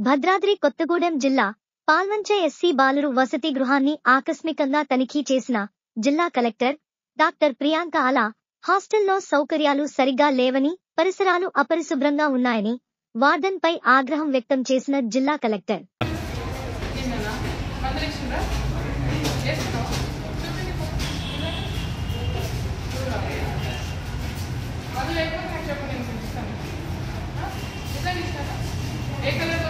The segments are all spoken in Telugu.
భద్రాద్రి కొత్తగూడెం జిల్లా పాల్వంచ ఎస్సీ బాలురు వసతి గృహాన్ని ఆకస్మికంగా తనిఖీ చేసిన జిల్లా కలెక్టర్ డాక్టర్ ప్రియాంక ఆలా హాస్టల్లో సౌకర్యాలు సరిగ్గా లేవని పరిసరాలు అపరిశుభ్రంగా ఉన్నాయని వార్డన్పై ఆగ్రహం వ్యక్తం చేసిన జిల్లా కలెక్టర్. ఏ కలర్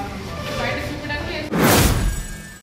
um,